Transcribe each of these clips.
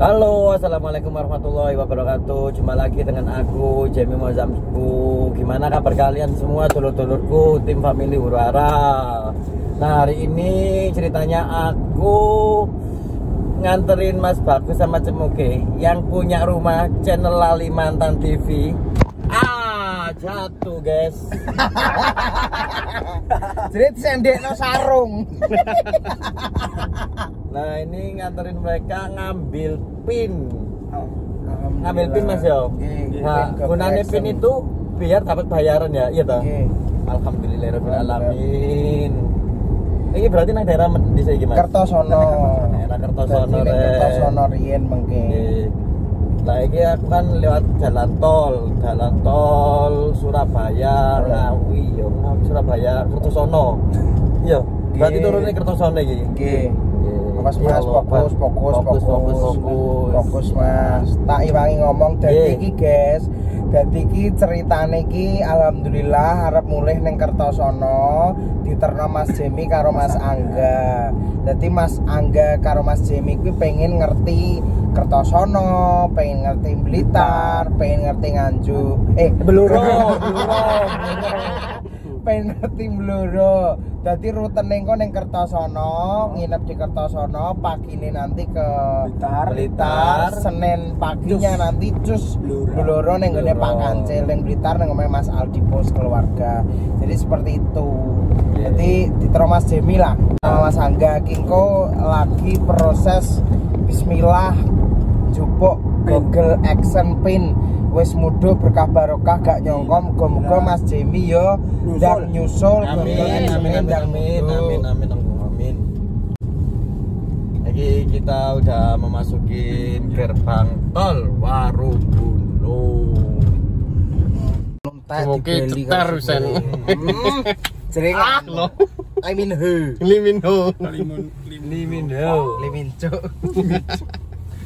Halo, assalamualaikum warahmatullahi wabarakatuh. Jumpa lagi dengan aku Jamie Mozamku. Gimana kabar kalian semua, dulur-dulurku, tim family Hurara? Nah hari ini ceritanya aku nganterin Mas Bagus sama Cemuke yang punya rumah channel Lali Mantan TV. Ah, jatuh guys. Jadi sendek no sarung. Nah ini nganterin mereka ngambil pin. Ngambil pin mas yo. Nah gunanya pin itu biar dapat bayaran ya, iya toh. Alhamdulillahirobbilalamin. Ini berarti nang daerah di sini gimana? Kertosono. Daerah Kertosono. Kertosono riyen mengke. Oke. Nah ini aku kan lewat jalan tol, jalan tol Surabaya, Ngawi, yo Ngawi Surabaya, Kertosono. Iya, berarti turunnya Kertosono iki. Mas Allah, fokus fokus fokus, fokus, fokus. Fokus Mas. Tak iwangi ngomong dadi iki guys. Dadi iki ceritane iki alhamdulillah arep mulih ning Kertosono diterno Mas Jemi karo Mas Angga. Dadi Mas Angga karo Mas Jemi kuwi pengen ngerti Kertosono, pengen ngerti Blitar, pengen ngerti Nganjuk. Eh, Bluro. pengen ngerti Bluro. Dadi rutene engko ning Kertosono, nginep di Kertosono, pagine nanti ke Blitar. Blitar, Senin paginya nanti cus Bluro ning gone. Pak Kancil ning Blitar ning omahe Mas Aldi Pos keluarga. Jadi seperti itu. Oke. Jadi ditero Mas Jemi lah. Sama Mas Angga Kingko lagi proses bismillah jupuk Google Action Pin wis mudah berkah barokah gak nyongkom muga-muga Mas Jemi yo ndak nyusul Amin, amin, amin, amin, amin, amin, amin, amin. Lagi kita udah memasuki gerbang tol Warubuno. Tak Oke, cetar, Sen. Hmm, Jering Ah, lo. I mean who? Liminho. Liminho. Limin cuk.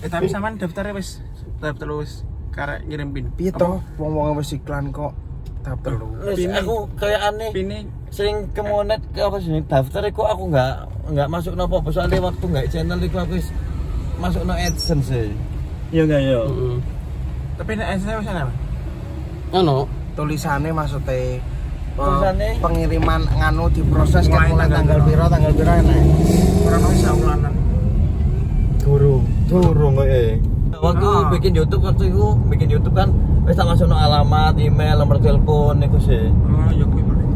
Eh tapi sampean daftar wis daftar wis karek ngirim pin. Piye to? Wong-wong wis iklan kok daftar lu. Wes, Pini. aku kayak aneh. Pine Sering kemonet ke apa sih daftar kok aku nggak nggak masuk nopo soalnya waktu nggak channel itu aku wis masuk no AdSense sih. Iya nggak ya? Heeh. tapi nek saya wis ana. Ano? Tulisannya maksudnya eh, Tulisannya? pengiriman nganu diproses kan Mulai tanggal piro tanggal piro enak. Ora ono saulanan. Durung, durung kok eh. Waktu Ah. bikin YouTube waktu itu bikin YouTube kan wis tak masuk no alamat, email, nomor telepon itu sih. Oh, ya kuwi paling.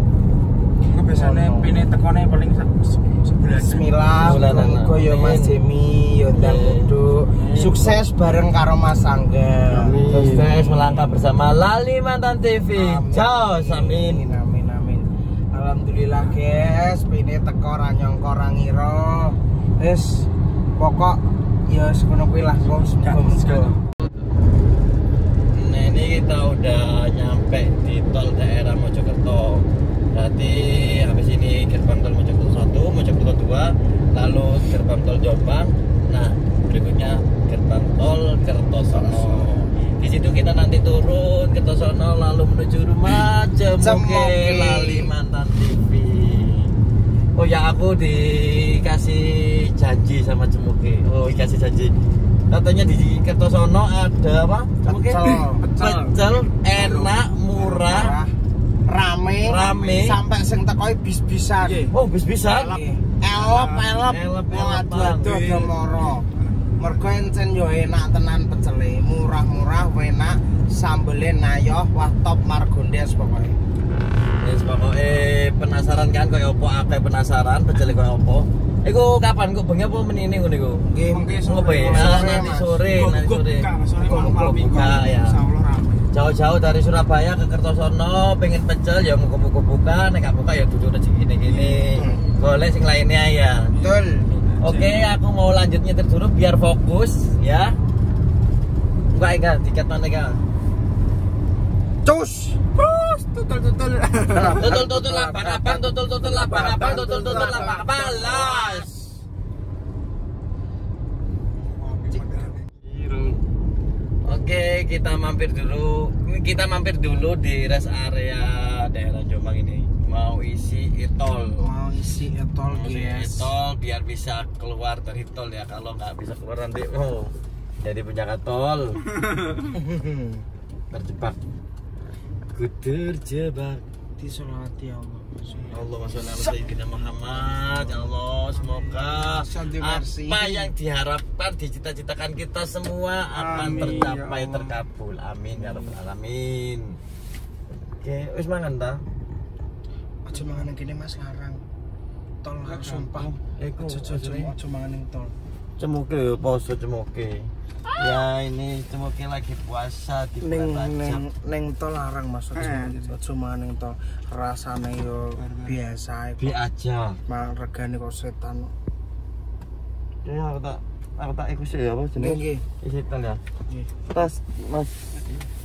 Aku biasane Oh, no. pine tekone paling sebulan. Bismillah, Bulanan, muga yo. Mas Jemi yo ndang Amin. duduk. Sukses bareng karo Mas Angga. Sukses melangkah bersama Lali Mantan TV. Ciao, amin. Amin amin. Alhamdulillah guys, pine teko ra nyangka ra ngira. Wis pokok ya sekono kuwi lah. Nah ini kita udah nyampe di tol daerah Mojokerto. Berarti habis ini gerbang tol Mojokerto 1, Mojokerto 2, lalu gerbang tol Jombang. Nah berikutnya gerbang tol Kertosono. Di situ kita nanti turun Kertosono lalu menuju rumah Cemuke. Lali Mantan TV. Oh ya aku dikasih janji sama Cemuke. Oh dikasih janji. Katanya di Kertosono ada apa? Cemuke? Pecel. Pecel enak, murah. rame Rame. sampai sing teko bis-bisan. Oh, bis bisa. Elop elop Elop, wong elop, adu-adu Bang. ada moro. Mergo encen yo enak tenan pecele, murah-murah, enak, sambelnya nayoh, wah top margondes pokoknya. Wis pokoke penasaran kan koyo opo akeh penasaran pecel koyo opo. Iku kapan kok bengi apa menini ngono iku? Nggih, Ngopo ya? sore, Ah, nanti sore, nanti sore. minggu. buka ya. Jauh-jauh dari Surabaya ke Kertosono pengen pecel ya muga-muga buka nek gak buka ya duduk rezeki gini. Hmm. Golek sing lainnya ya. Betul. Oke, aku mau lanjut nyetir dulu biar fokus ya. Buka enggak tiket mana enggak? Cus. Terus tutul tutul. Tutul tutul lapang apang, tutul tutul lapang apang, tutul tutul lapang apang. Las. Oke, kita mampir dulu. Kita mampir dulu di rest area daerah Jombang ini. Mau isi e-tol. Mau isi etol Mau isi guys. e-tol biar bisa keluar dari tol ya. Kalau nggak bisa keluar nanti oh jadi penjaga tol terjebak ku terjebak Disolati Allah. Allahumma sholli ala sayyidina Muhammad ya Allah semoga apa yang diharapkan dicita-citakan kita semua akan Amin, tercapai ya Allah. terkabul amin ya rabbal alamin oke wis mangan ta Aja mangan gini Mas larang. Tol sumpah. Iku, Aja mangan tol. Cemuke poso cemuke. Ya ini cemuke lagi puasa di Rajab ning ning tol larang Mas aja Eh, aja mangan ning tol. Rasane yo biasa bi aja. Mang regane kok setan. ya aku tak aku tak ikut sih ya apa Nggih jenis nggih. isi tan ya? Nggih. tas mas.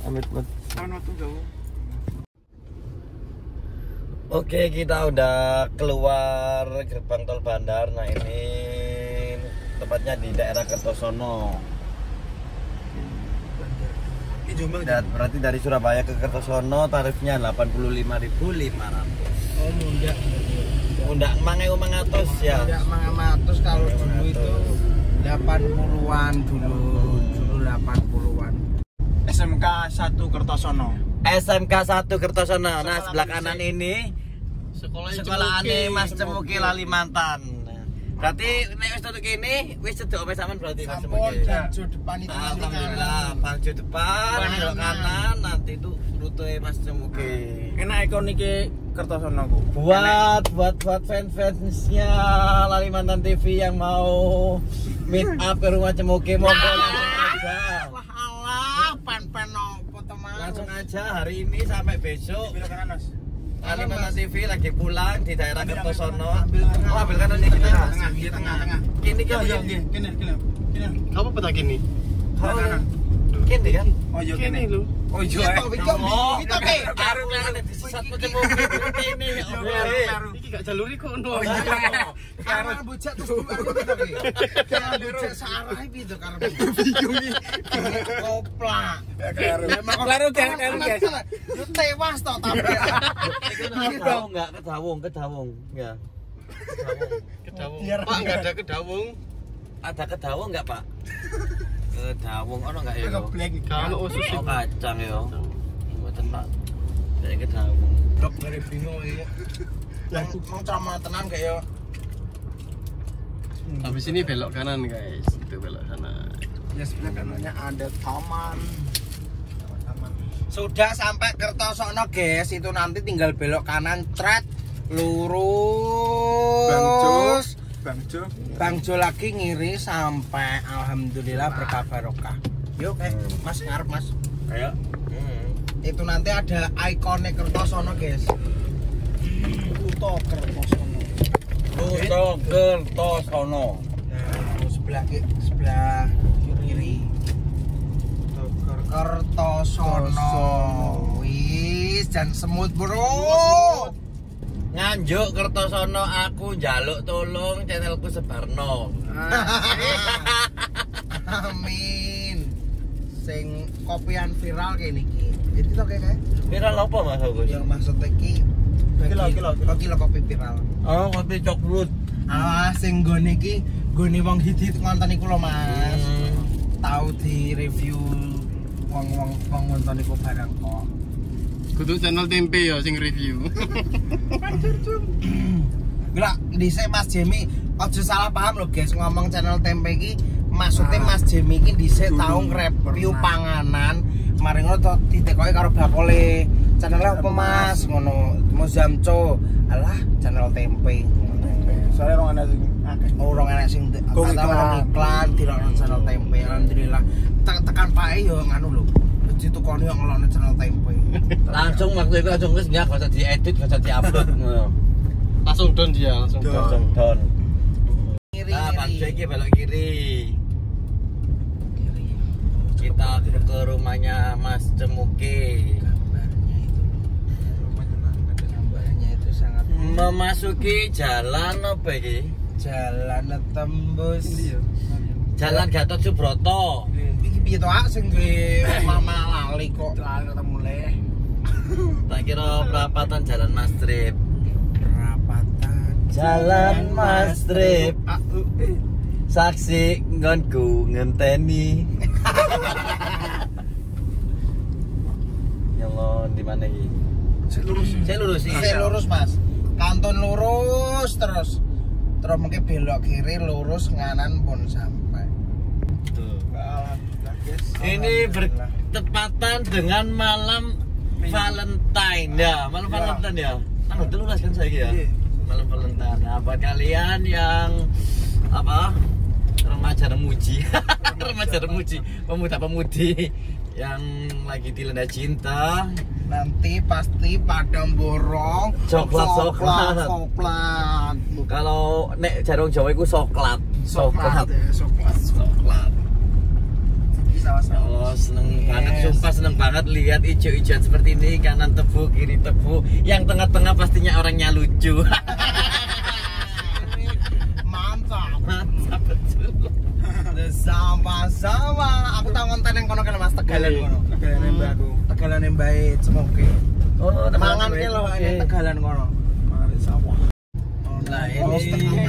Amit mas. Jauh. Oke kita udah keluar gerbang tol Bandar. Nah ini tepatnya di daerah Kertosono Ini Jombang. Dan berarti dari Surabaya ke Kertosono tarifnya 85.500 Oh mundak. Undak mangai umang atus ya Mundak mangamatus kalau dulu itu 80-an dulu. Dulu 80-an. SMK 1 Kertosono. SMK 1 Kertosono Nah sebelah kanan ini Sekolah sekolah ane Mas Cemuki Lalimantan Berarti nek wis tutuk kene wis cedok omahe sampean berarti Mas Sampun baju depan itu Alhamdulillah, baju depan, belok kanan, nanti itu rute Mas Cemuki. Enak ikon iki Kertosono ku. Buat buat buat fans-fansnya Lalimantan TV yang mau meet up ke rumah monggo pen-pen nopo teman. Langsung aja hari ini sampai besok Belok kanan, Mas. Lalimantan TV lagi pulang di daerah Kertosono. Oh, ambil kanan ini kita. Tengah, iya tengah, tengah. Kini Iya, kan iya, kini. kini, kini. Kini. Apa peta gini? Oh, kanan. Kini kan? Oh, iya Gini kini. lho. Oh, iya. Iya. Pak, Wiko. Oh, Itu oke. Karo kelihatan disesat ke kini. Baru, baru. Iki gak jaluri kok ono. Karena bujak terus bukan gitu ki. Karena bujak sarah itu karena bingung nih. Koplak. Guys, baru, guys. Yo tewas toh tapi. Kedawung enggak? Kedawung, kedawung. Ya. Kedawung. Pak enggak ada kedawung. Ada kedawung enggak, Pak? Kedawung ono enggak ya? Kalau susu. Oh, kacang yo. Mboten, Pak. Dari kedawung. Dok dari bingung ya. Yang mau sama tenan kayak yo. Habis ini belok kanan, guys. Itu belok kanan. Ya sebelah kanannya ada taman. Taman. Sudah sampai Kertosono, guys. Itu nanti tinggal belok kanan, tret lurus. Bang Jo. Bang Jo lagi ngiri sampai alhamdulillah berkah barokah. Yuk, eh, Mas ngarep Mas. Kayak Itu nanti ada ikonnya Kertosono, guys. Kuto Kertosono. Luto Kertosono. Nah, sebelah ki- sebelah kiri. Kertosono. Wis, dan semut, Bro. Nganjuk Kertosono aku njaluk tolong channelku Sebarno. Amin. Sing kopian viral kayak niki. Jadi to kayak kayak Viral apa Mas Agus? yang maksudnya ki Kilo, kilo, kilo. Oh, kilo kopi viral. Oh, kopi coklat. Ah, sing gone iki gone wong hit-hit ngonten iku lho, Mas. Hmm. Tahu di review wong-wong wong ngonten iku barang kok. Kudu channel tempe ya sing review. Gila, dhisik Mas Jemi aja salah paham lho guys. Ngomong channel tempe iki maksudnya Ah. Mas Jemi iki dhisik Dulu tau nge-review panganan. Mari ngono to ditekoki karo bakole channelnya apa Mas. Ngono Mozamco alah channel tempe. Soalnya orang ada sing akeh. orang enak sing Kok kata iklan? orang iklan. nang channel tempe. Alhamdulillah. Tek- tekan pae yo nganu lho ditukoni yo ngelone channel tempe Langsung waktu itu langsung wis nggak usah diedit, nggak usah diupload. ngono. langsung down dia, langsung Down. Langsung down. kiri Nah, kiri belok kiri. kiri Kita ke, ke rumahnya Mas Cemuki. gambarnya itu gambarnya itu sangat Memasuki jalan apa iki? jalan tembus Jalan Gatot Subroto. Iki piye to ah sing duwe mama lali kok Lalu ketemu leh. Tak kira perapatan Jalan Mastrip. perapatan Jalan Mastrip. Ah, uh, saksi ngonku ngenteni. ya Allah, di mana iki? Saya lurus. Saya lurus. Saya lurus mas kantun lurus terus terus mungkin belok kiri lurus nganan pun sampai. Ini bertepatan dengan malam Valentine ya, malam Ya. Valentine ya. Tanggal telulas kan saya ya. Iya. Malam Valentine. Nah, buat kalian yang apa remaja remuji, remaja remuji, pemuda pemudi yang lagi dilanda cinta, nanti pasti pada borong Coklat, coklat. coklat kalau nek jarong Jawa itu coklat, coklat coklat. ya coklat coklat Allah seneng Yes. banget, sumpah seneng banget lihat hijau-hijauan seperti ini. Kanan tebu kiri tebu, yang tengah-tengah pastinya orangnya lucu. mantap. Mantap betul. sama-sama. Aku tahu ngonten yang kono kan mas. Tegalan Iya. kono. Tegalan yang baru. tegalan yang baik semoga. Oh, mangan ke lo ini tegalan kono. Mari sawah. Nah, Oh, ini-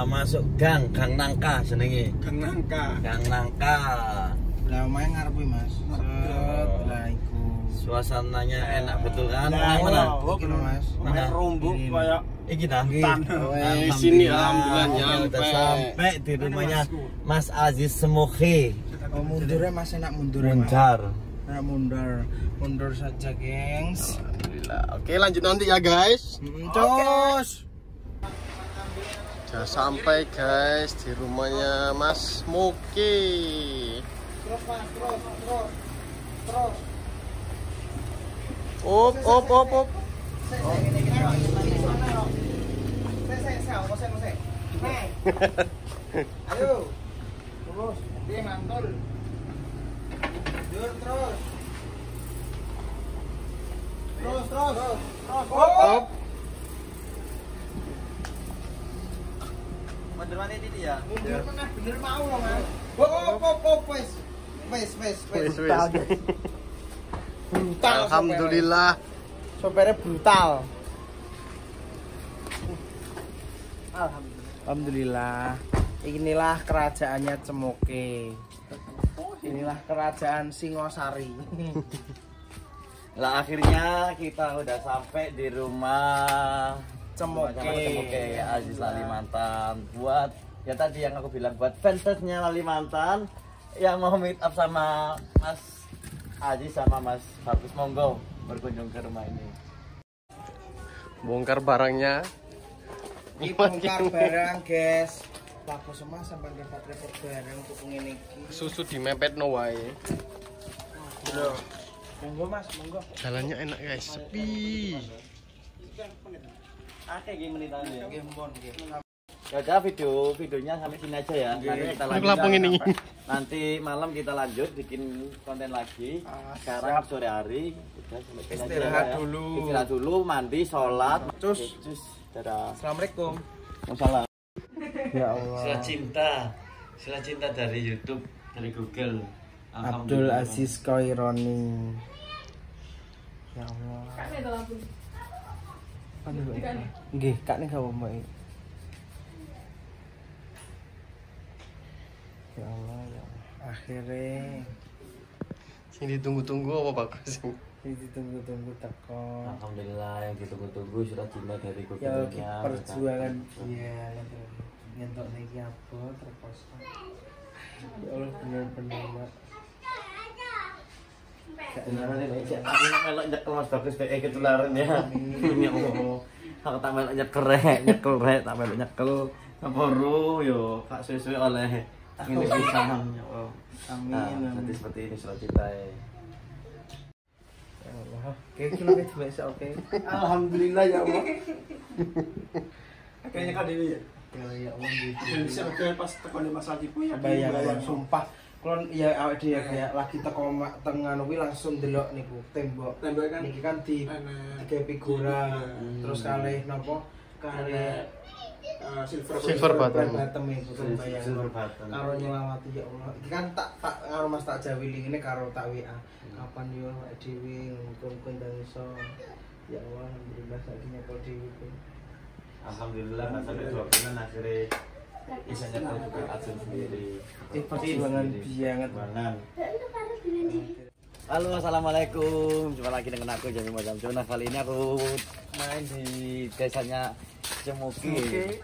Lah masuk gang, gang nangka senengi. Kang nangka. Gang nangka. lah main ngarep ini, mas set lah iku Suasananya enak betul kan? Nah, Mana mana? mas Mana? Rumbuk Ini. kayak Iki dah. Di sini alhamdulillah Kita nyampe. sampai di rumahnya Mas Aziz Semoki. Oh, mundurnya mas enak mundur mas Muncar. Enak mundur mundur saja gengs Alhamdulillah. Oke lanjut nanti ya guys. Cus Sudah sampai guys di rumahnya Mas Muki. terus mas terus terus terus Op op op op. Ayo. Terus. Dia mantul. Terus. Terus terus. Terus. Op. Mundur mana ini ya? Mundur mana bener mau loh mas. Oh, oh, oh, wes. Wes, wes, wes. Brutal. Alhamdulillah. Sopirnya brutal. Alhamdulillah. Inilah kerajaannya Cemoke. Inilah kerajaan Singosari. Lah akhirnya kita udah sampai di rumah Cemoke. Cemoke Aziz Lalimantan buat ya tadi yang aku bilang buat fansnya Lalimantan yang mau meet up sama Mas Aziz sama Mas Bagus monggo berkunjung ke rumah ini. Bongkar barangnya. Ini bongkar barang, guys. Laku semua sampai repot-repot barang untuk ngene iki. Susu di mepet no wae. Bro. Monggo Mas, monggo. Jalannya enak guys, sepi. Oke. Ya udah video videonya sampai sini aja ya. Nanti kita lanjut. ini. Nanti malam kita lanjut bikin konten lagi. Ah, Sekarang sore hari udah sampai sini aja Istirahat ya. dulu. Istirahat dulu, mandi, sholat. Cus. Cus. Dadah. Assalamualaikum. Masalah. Ya Sila cinta. Sila cinta dari YouTube, dari Google. Abdul. Aziz Koironi. Ya Allah. Aduh. Nggih, kak nih gak mau Ya Allah, ya Allah. Akhirnya Sini ditunggu-tunggu apa bagus? ini ditunggu-tunggu teko. Alhamdulillah yang ditunggu-tunggu surat cinta dari. Ya oke, perjuangan dia nyentok niki apa terpaksa. Ya Allah bener-bener mak. Aku melok nyekel Mas Bagus kayak ketularan ya. Ya Allah. Aku tak melok nyekel rek, nyekel rek, tak melok nyekel. Apa ru yo, kak suwe-suwe oleh ini ya Allah. Amin, jadi seperti ini surat cinta. Ya Allah. Oke, kita lagi biasa oke. Alhamdulillah ya Allah. Kayaknya kan ini ya. Ya Allah bisa oke pas tekan di Mas Aldi pun ya. Bayang. sumpah. Kalau ya awake dhewe kayak lagi teko tengah nuwi langsung delok niku tembok. Tembok kan. Niki kan di tiga figura terus kalih napa kalih Eh, silver Silver button. bottom itu Silver button. karo nyelawati ya Allah. Iki kan tak tak karo Mas tak jawi ini karo tak WA kapan yo awake dhewe ngumpul ndang iso. Ya Allah alhamdulillah saiki nyekol dhewe. Kuwi Alhamdulillah sampai dua bulan akhirnya bisa nyetel juga adsen sendiri. Eh, perjuangan banget. Banget. Halo assalamualaikum. Jumpa lagi dengan aku Jami Mazam Nah kali ini aku main di desanya Cemuki